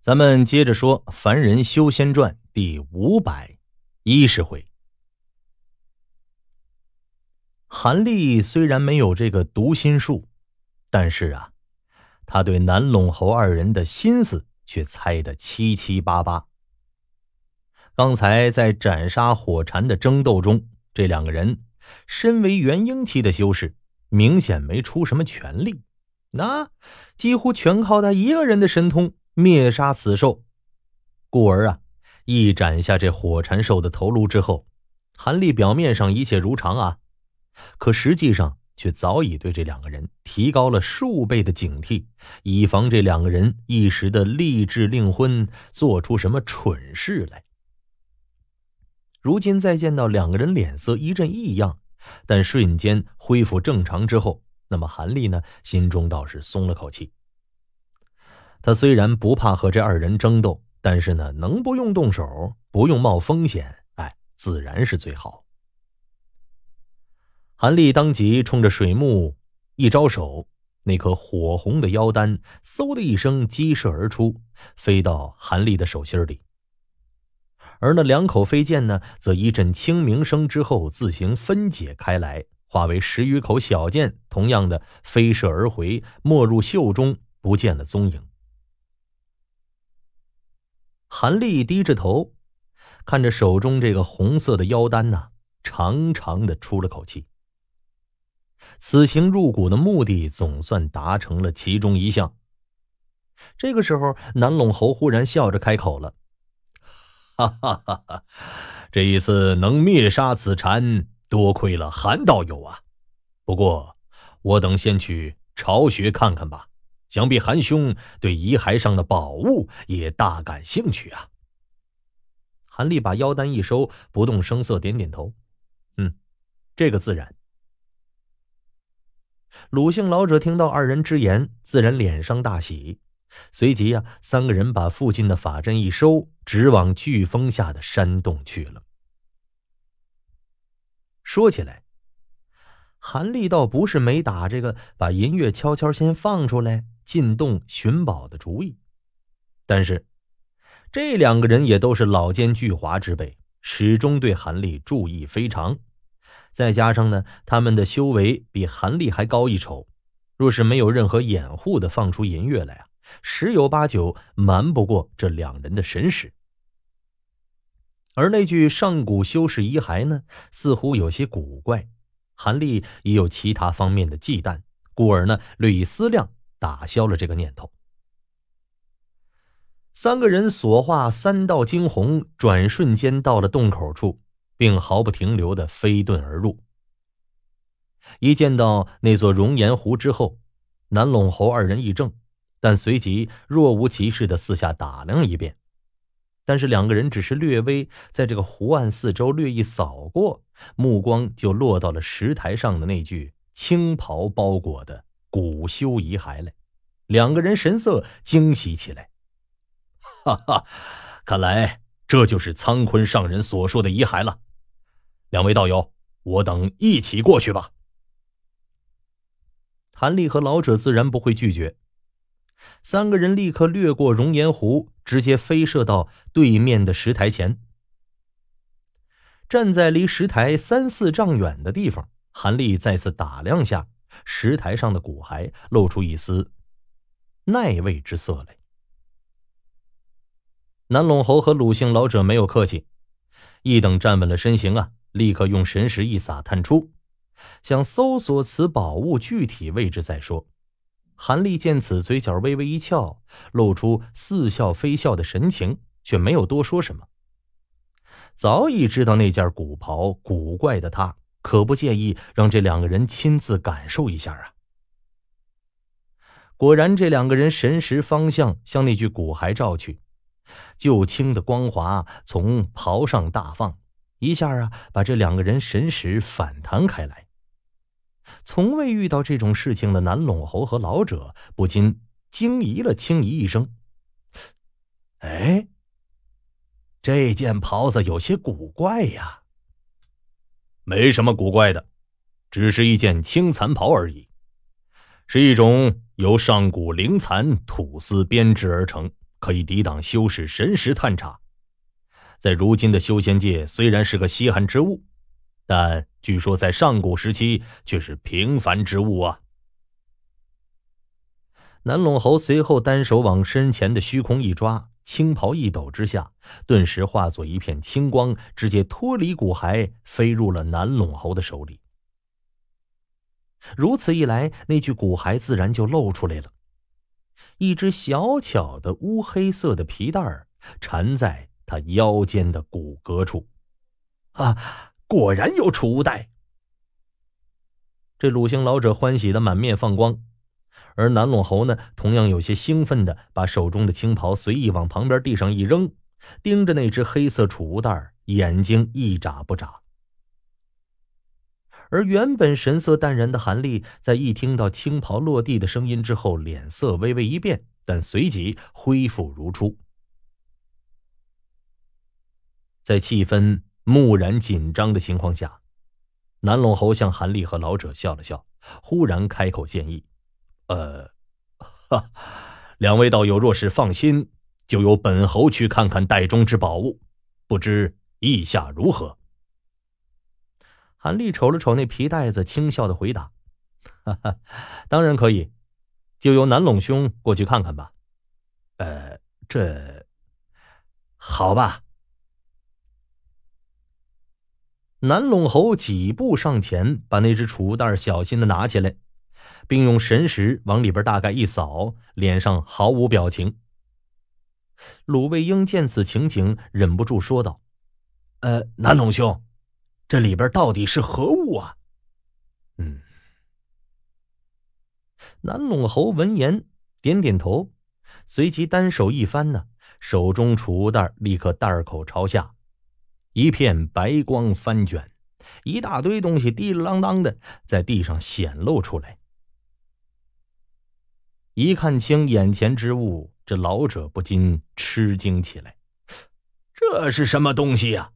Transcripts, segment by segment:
咱们接着说《凡人修仙传》第五百一十回。韩立虽然没有这个读心术，但是啊，他对南陇侯二人的心思却猜得七七八八。刚才在斩杀火蝉的争斗中，这两个人身为元婴期的修士，明显没出什么全力，那几乎全靠他一个人的神通。灭杀此兽，故而啊，一斩下这火蝉兽的头颅之后，韩立表面上一切如常啊，可实际上却早已对这两个人提高了数倍的警惕，以防这两个人一时的励志令婚，做出什么蠢事来。如今再见到两个人脸色一阵异样，但瞬间恢复正常之后，那么韩立呢，心中倒是松了口气。他虽然不怕和这二人争斗，但是呢，能不用动手，不用冒风险，哎，自然是最好。韩立当即冲着水幕一招手，那颗火红的妖丹嗖的一声激射而出，飞到韩立的手心里。而那两口飞剑呢，则一阵清鸣声之后自行分解开来，化为十余口小剑，同样的飞射而回，没入袖中，不见了踪影。韩立低着头，看着手中这个红色的妖丹呐，长长的出了口气。此行入谷的目的总算达成了其中一项。这个时候，南陇侯忽然笑着开口了：“哈哈哈哈！这一次能灭杀此蝉，多亏了韩道友啊。不过，我等先去巢穴看看吧。”想必韩兄对遗骸上的宝物也大感兴趣啊！韩立把腰丹一收，不动声色，点点头：“嗯，这个自然。”鲁姓老者听到二人之言，自然脸上大喜，随即呀，三个人把附近的法阵一收，直往飓风下的山洞去了。说起来，韩立倒不是没打这个，把银月悄悄先放出来。进洞寻宝的主意，但是这两个人也都是老奸巨猾之辈，始终对韩立注意非常。再加上呢，他们的修为比韩立还高一筹，若是没有任何掩护的放出银月来啊，十有八九瞒不过这两人的神识。而那具上古修士遗骸呢，似乎有些古怪，韩立也有其他方面的忌惮，故而呢，略一思量。打消了这个念头。三个人所化三道惊鸿，转瞬间到了洞口处，并毫不停留的飞遁而入。一见到那座熔岩湖之后，南陇侯二人一怔，但随即若无其事的四下打量一遍。但是两个人只是略微在这个湖岸四周略一扫过，目光就落到了石台上的那具青袍包裹的。古修遗骸来，两个人神色惊喜起来。哈哈，看来这就是苍坤上人所说的遗骸了。两位道友，我等一起过去吧。韩立和老者自然不会拒绝，三个人立刻掠过熔岩湖，直接飞射到对面的石台前。站在离石台三四丈远的地方，韩立再次打量下。石台上的骨骸露出一丝耐味之色来。南陇侯和鲁姓老者没有客气，一等站稳了身形啊，立刻用神识一撒探出，想搜索此宝物具体位置再说。韩立见此，嘴角微微一翘，露出似笑非笑的神情，却没有多说什么。早已知道那件古袍古怪的他。可不介意让这两个人亲自感受一下啊！果然，这两个人神识方向向那具骨骸照去，旧青的光华从袍上大放，一下啊，把这两个人神识反弹开来。从未遇到这种事情的南陇侯和老者不禁惊疑了，轻疑一声：“哎，这件袍子有些古怪呀。”没什么古怪的，只是一件青蚕袍而已，是一种由上古灵蚕吐丝编织而成，可以抵挡修士神识探查。在如今的修仙界，虽然是个稀罕之物，但据说在上古时期却是平凡之物啊！南陇侯随后单手往身前的虚空一抓，青袍一抖之下，顿时化作一片青光，直接脱离骨骸，飞入了南陇侯的手里。如此一来，那具骨骸自然就露出来了，一只小巧的乌黑色的皮带儿缠在他腰间的骨骼处。啊，果然有储物袋！这鲁姓老者欢喜的满面放光。而南陇侯呢，同样有些兴奋的把手中的青袍随意往旁边地上一扔，盯着那只黑色储物袋，眼睛一眨不眨。而原本神色淡然的韩立，在一听到青袍落地的声音之后，脸色微微一变，但随即恢复如初。在气氛木然紧张的情况下，南陇侯向韩立和老者笑了笑，忽然开口建议。呃，哈，两位道友若是放心，就由本侯去看看袋中之宝物，不知意下如何？韩立瞅了瞅那皮袋子，轻笑的回答：“哈哈，当然可以，就由南陇兄过去看看吧。”呃，这好吧。南陇侯几步上前，把那只储物袋小心的拿起来。并用神识往里边大概一扫，脸上毫无表情。鲁卫英见此情景，忍不住说道：“呃，南陇兄，这里边到底是何物啊？”嗯。南陇侯闻言点点头，随即单手一翻呢，手中储物袋立刻袋口朝下，一片白光翻卷，一大堆东西滴里啷当的在地上显露出来。一看清眼前之物，这老者不禁吃惊起来：“这是什么东西呀？”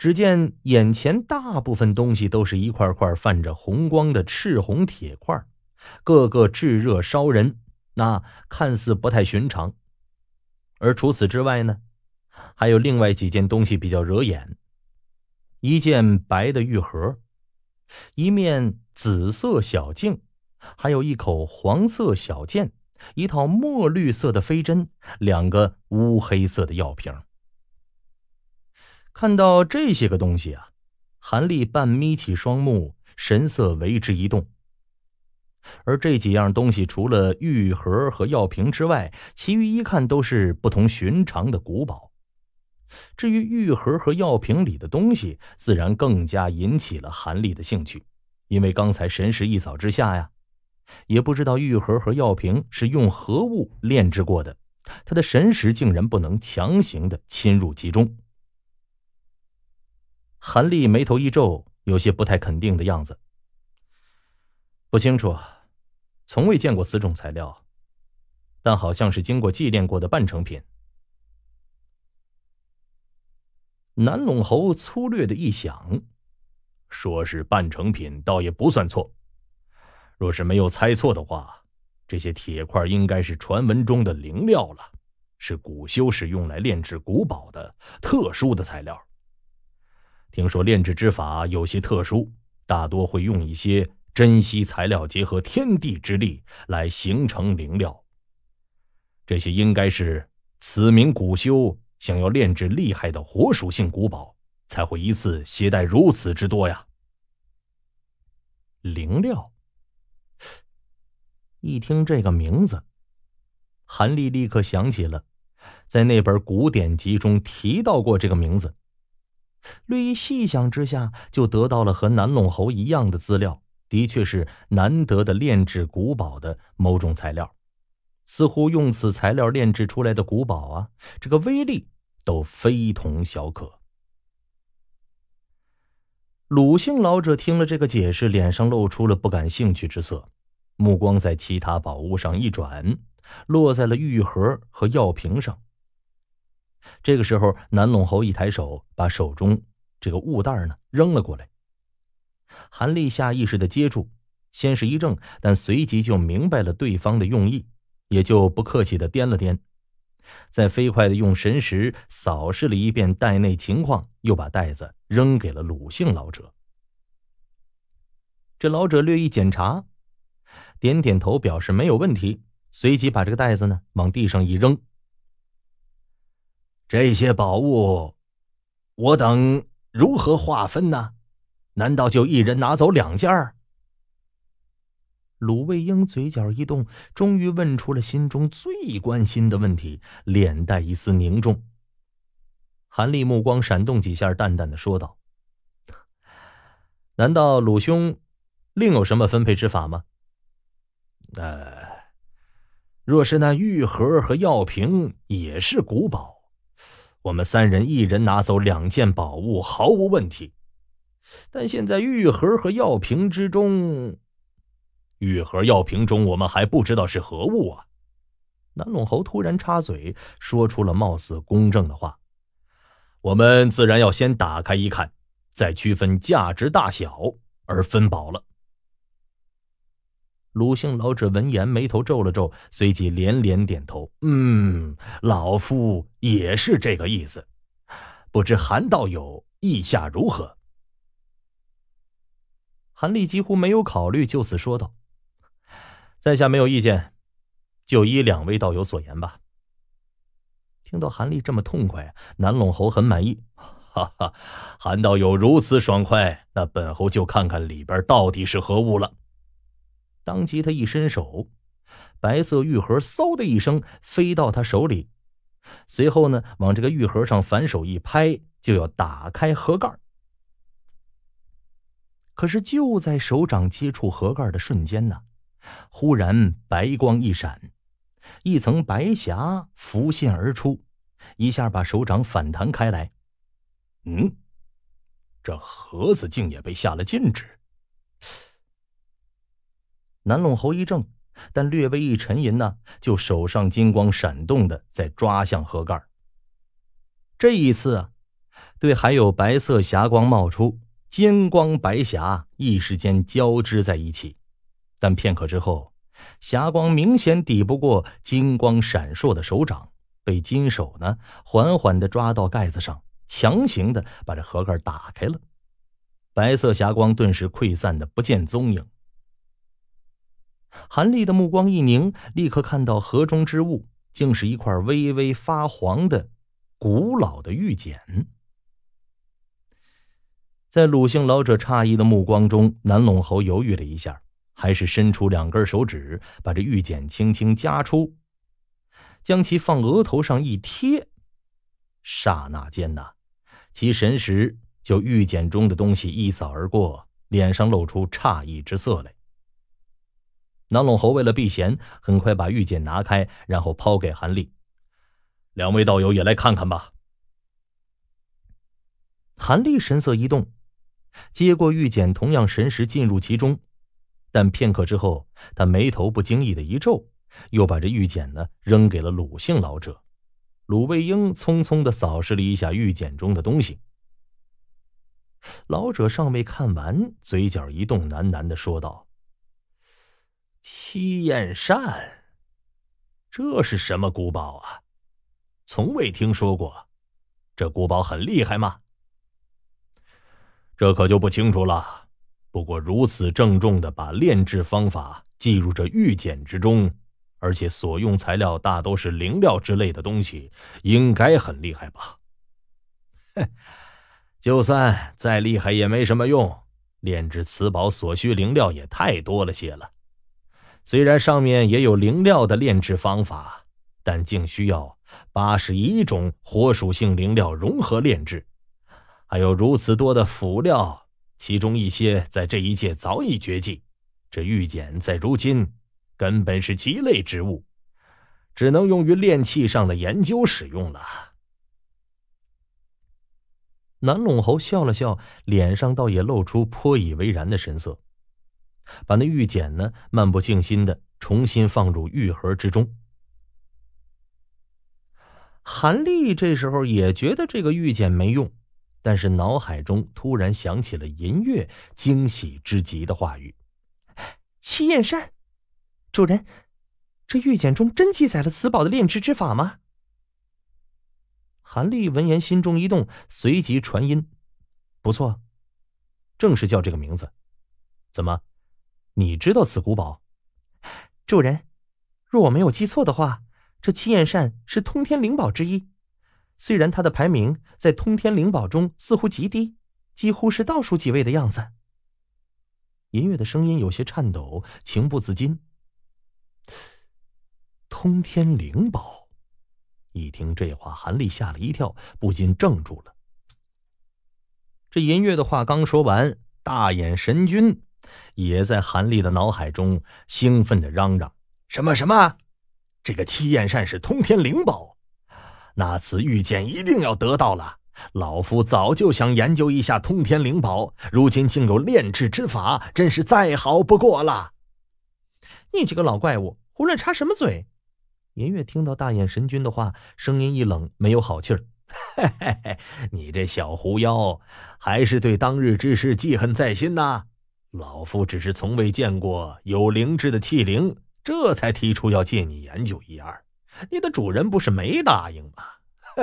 只见眼前大部分东西都是一块块泛着红光的赤红铁块，个个炙热烧人，那看似不太寻常。而除此之外呢，还有另外几件东西比较惹眼：一件白的玉盒，一面紫色小镜。还有一口黄色小剑，一套墨绿色的飞针，两个乌黑色的药瓶。看到这些个东西啊，韩立半眯起双目，神色为之一动。而这几样东西，除了玉盒和药瓶之外，其余一看都是不同寻常的古宝。至于玉盒和药瓶里的东西，自然更加引起了韩立的兴趣，因为刚才神识一扫之下呀。也不知道玉盒和药瓶是用何物炼制过的，他的神识竟然不能强行的侵入其中。韩立眉头一皱，有些不太肯定的样子。不清楚，从未见过此种材料，但好像是经过祭炼过的半成品。南陇侯粗略的一想，说是半成品，倒也不算错。若是没有猜错的话，这些铁块应该是传闻中的灵料了，是古修士用来炼制古宝的特殊的材料。听说炼制之法有些特殊，大多会用一些珍稀材料结合天地之力来形成灵料。这些应该是此名古修想要炼制厉害的火属性古宝，才会一次携带如此之多呀。灵料。一听这个名字，韩立立刻想起了，在那本古典集中提到过这个名字。略一细想之下，就得到了和南陇侯一样的资料，的确是难得的炼制古宝的某种材料。似乎用此材料炼制出来的古宝啊，这个威力都非同小可。鲁姓老者听了这个解释，脸上露出了不感兴趣之色。目光在其他宝物上一转，落在了玉盒和药瓶上。这个时候，南陇侯一抬手，把手中这个物袋呢扔了过来。韩立下意识的接住，先是一怔，但随即就明白了对方的用意，也就不客气的掂了掂，再飞快的用神识扫视了一遍袋内情况，又把袋子扔给了鲁姓老者。这老者略一检查，点点头，表示没有问题，随即把这个袋子呢往地上一扔。这些宝物，我等如何划分呢？难道就一人拿走两件儿？鲁卫英嘴角一动，终于问出了心中最关心的问题，脸带一丝凝重。韩立目光闪动几下，淡淡的说道：“难道鲁兄另有什么分配之法吗？”呃，若是那玉盒和药瓶也是古宝，我们三人一人拿走两件宝物毫无问题。但现在玉盒和药瓶之中，玉盒药瓶中我们还不知道是何物啊！南陇侯突然插嘴，说出了貌似公正的话：“我们自然要先打开一看，再区分价值大小而分宝了。”鲁姓老者闻言，眉头皱了皱，随即连连点头：“嗯，老夫也是这个意思。不知韩道友意下如何？”韩立几乎没有考虑，就此说道：“在下没有意见，就依两位道友所言吧。”听到韩立这么痛快，南陇侯很满意。哈哈，韩道友如此爽快，那本侯就看看里边到底是何物了。当即他一伸手，白色玉盒嗖的一声飞到他手里，随后呢，往这个玉盒上反手一拍，就要打开盒盖。可是就在手掌接触盒盖的瞬间呢，忽然白光一闪，一层白霞浮现而出，一下把手掌反弹开来。嗯，这盒子竟也被下了禁制。南陇侯一怔，但略微一沉吟呢，就手上金光闪动的在抓向盒盖。这一次啊，对，还有白色霞光冒出。金光白霞一时间交织在一起，但片刻之后，霞光明显抵不过金光闪烁的手掌，被金手呢缓缓的抓到盖子上，强行的把这盒盖打开了。白色霞光顿时溃散的不见踪影。韩立的目光一凝，立刻看到盒中之物竟是一块微微发黄的古老的玉简。在鲁姓老者诧异的目光中，南陇侯犹豫了一下，还是伸出两根手指，把这玉简轻轻夹出，将其放额头上一贴。刹那间呐，其神识就玉简中的东西一扫而过，脸上露出诧异之色来。南陇侯为了避嫌，很快把玉简拿开，然后抛给韩立：“两位道友也来看看吧。”韩立神色一动。接过玉简，同样神识进入其中，但片刻之后，他眉头不经意的一皱，又把这玉简呢扔给了鲁姓老者。鲁卫英匆匆的扫视了一下玉简中的东西，老者尚未看完，嘴角一动，喃喃的说道：“七焰扇，这是什么古宝啊？从未听说过，这古宝很厉害吗？”这可就不清楚了。不过如此郑重的把炼制方法记入这玉简之中，而且所用材料大都是灵料之类的东西，应该很厉害吧？哼，就算再厉害也没什么用。炼制此宝所需灵料也太多了些了。虽然上面也有灵料的炼制方法，但竟需要八十一种火属性灵料融合炼制。还有如此多的辅料，其中一些在这一界早已绝迹。这玉简在如今根本是鸡肋之物，只能用于炼器上的研究使用了。南陇侯笑了笑，脸上倒也露出颇以为然的神色，把那玉简呢，漫不经心的重新放入玉盒之中。韩立这时候也觉得这个玉简没用。但是脑海中突然想起了银月惊喜之极的话语：“七焰山，主人，这玉简中真记载了此宝的炼制之法吗？韩立闻言心中一动，随即传音：“不错，正是叫这个名字。怎么，你知道此古堡？主人，若我没有记错的话，这七焰扇是通天灵宝之一。虽然它的排名在通天灵宝中似乎极低，几乎是倒数几位的样子。”银月的声音有些颤抖，情不自禁。通天灵宝，一听这话，韩立吓了一跳，不禁怔住了。这银月的话刚说完，大眼神君也在韩立的脑海中兴奋的嚷嚷：“什么什么？这个七焰扇是通天灵宝？那此玉剑一定要得到了！老夫早就想研究一下通天灵宝，如今竟有炼制之法，真是再好不过了！你这个老怪物，胡乱插什么嘴？”银月听到大眼神君的话，声音一冷，没有好气儿。嘿嘿嘿，你这小狐妖，还是对当日之事记恨在心呐？老夫只是从未见过有灵智的器灵，这才提出要借你研究一二。你的主人不是没答应吗？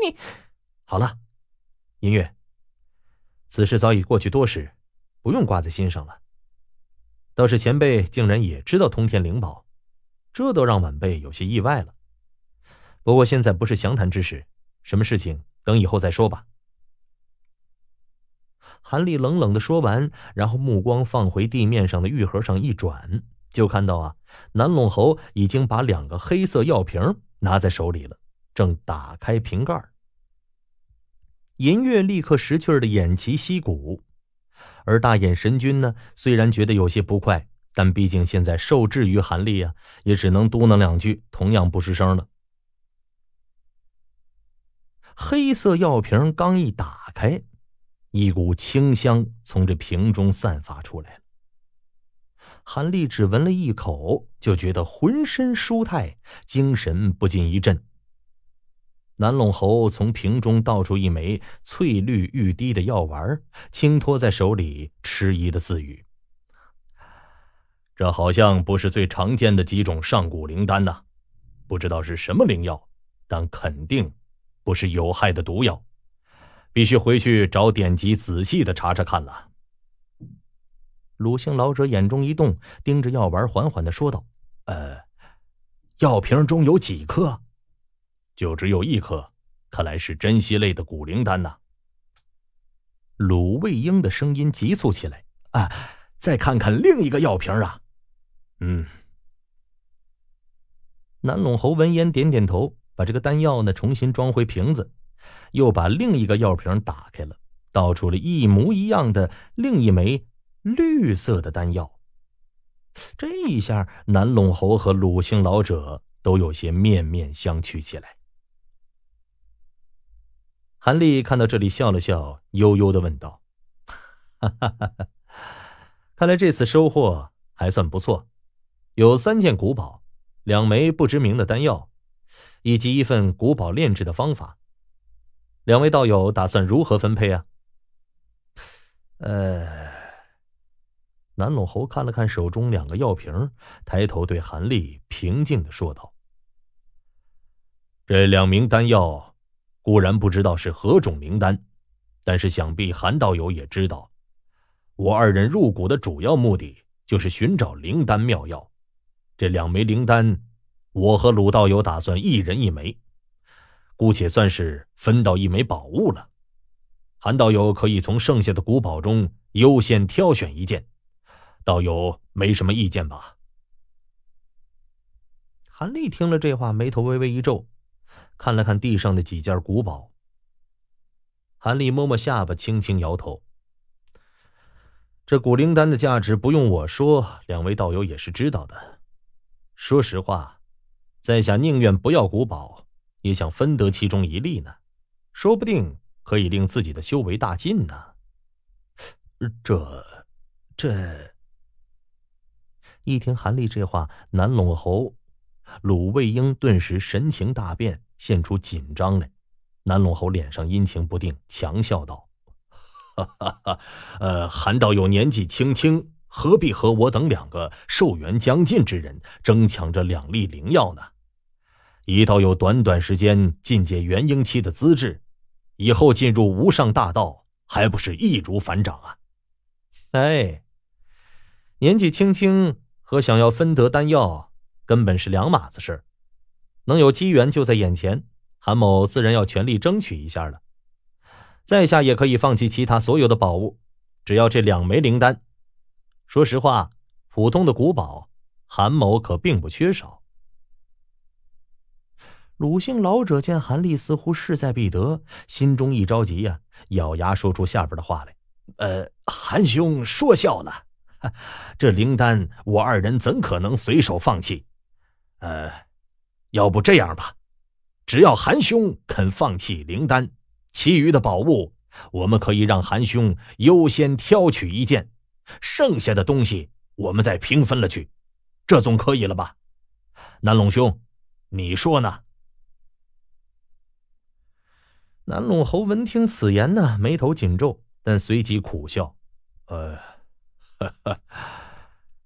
你好了，音乐，此事早已过去多时，不用挂在心上了。倒是前辈竟然也知道通天灵宝。这都让晚辈有些意外了。不过现在不是详谈之时，什么事情等以后再说吧。韩立冷冷的说完，然后目光放回地面上的玉盒上一转，就看到啊，南陇侯已经把两个黑色药瓶拿在手里了，正打开瓶盖。银月立刻识趣的偃旗息鼓，而大眼神君呢，虽然觉得有些不快。但毕竟现在受制于韩立啊，也只能嘟囔两句，同样不吱声了。黑色药瓶刚一打开，一股清香从这瓶中散发出来了。韩立只闻了一口，就觉得浑身舒泰，精神不禁一振。南陇侯从瓶中倒出一枚翠绿欲滴的药丸，轻托在手里，迟疑的自语。这好像不是最常见的几种上古灵丹呐，不知道是什么灵药，但肯定不是有害的毒药，必须回去找典籍仔细的查查看了。鲁姓老者眼中一动，盯着药丸，缓缓的说道：“呃，药瓶中有几颗？就只有一颗，看来是珍稀类的古灵丹呐。”鲁卫英的声音急促起来：“啊，再看看另一个药瓶啊！”嗯，南陇侯闻言点点头，把这个丹药呢重新装回瓶子，又把另一个药瓶打开了，倒出了一模一样的另一枚绿色的丹药。这一下，南陇侯和鲁姓老者都有些面面相觑起来。韩立看到这里，笑了笑，悠悠的问道：“哈哈哈哈看来这次收获还算不错。”有三件古宝，两枚不知名的丹药，以及一份古宝炼制的方法。两位道友打算如何分配啊？呃，南陇侯看了看手中两个药瓶，抬头对韩立平静的说道：“这两名丹药固然不知道是何种灵丹，但是想必韩道友也知道，我二人入谷的主要目的就是寻找灵丹妙药。”这两枚灵丹，我和鲁道友打算一人一枚，姑且算是分到一枚宝物了。韩道友可以从剩下的古宝中优先挑选一件，道友没什么意见吧？韩立听了这话，眉头微微一皱，看了看地上的几件古宝。韩立摸摸下巴，轻轻摇头。这古灵丹的价值不用我说，两位道友也是知道的。说实话，在下宁愿不要古宝，也想分得其中一粒呢，说不定可以令自己的修为大进呢。这，这……一听韩立这话，南陇侯鲁卫英顿时神情大变，现出紧张来。南陇侯脸上阴晴不定，强笑道：“哈哈哈，呃，韩道友年纪轻轻。”何必和我等两个寿元将近之人争抢这两粒灵药呢？一道有短短时间进阶元婴期的资质，以后进入无上大道，还不是易如反掌啊？哎，年纪轻轻和想要分得丹药，根本是两码子事能有机缘就在眼前，韩某自然要全力争取一下了。在下也可以放弃其他所有的宝物，只要这两枚灵丹。说实话，普通的古宝，韩某可并不缺少。鲁姓老者见韩立似乎势在必得，心中一着急呀，咬牙说出下边的话来：“呃，韩兄说笑了，这灵丹我二人怎可能随手放弃？呃，要不这样吧，只要韩兄肯放弃灵丹，其余的宝物我们可以让韩兄优先挑取一件。”剩下的东西我们再平分了去，这总可以了吧？南龙兄，你说呢？南陇侯闻听此言呢，眉头紧皱，但随即苦笑：“呃，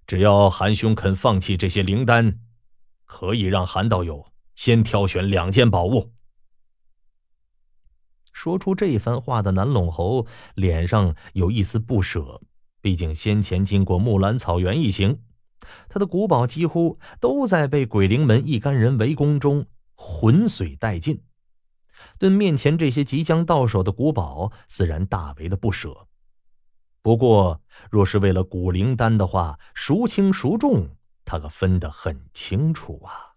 只要韩兄肯放弃这些灵丹，可以让韩道友先挑选两件宝物。”说出这番话的南陇侯脸上有一丝不舍。毕竟先前经过木兰草原一行，他的古堡几乎都在被鬼灵门一干人围攻中魂碎殆尽，对面前这些即将到手的古堡，自然大为的不舍。不过，若是为了古灵丹的话，孰轻孰重，他可分得很清楚啊。